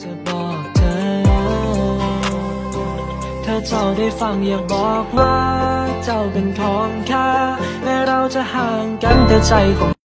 จะบอกเธอ ถ้าเจ้าได้ฟังอย่าบอกว่า เจ้าเป็นของข้าแม้เราจะห่างกันแต่ใจของ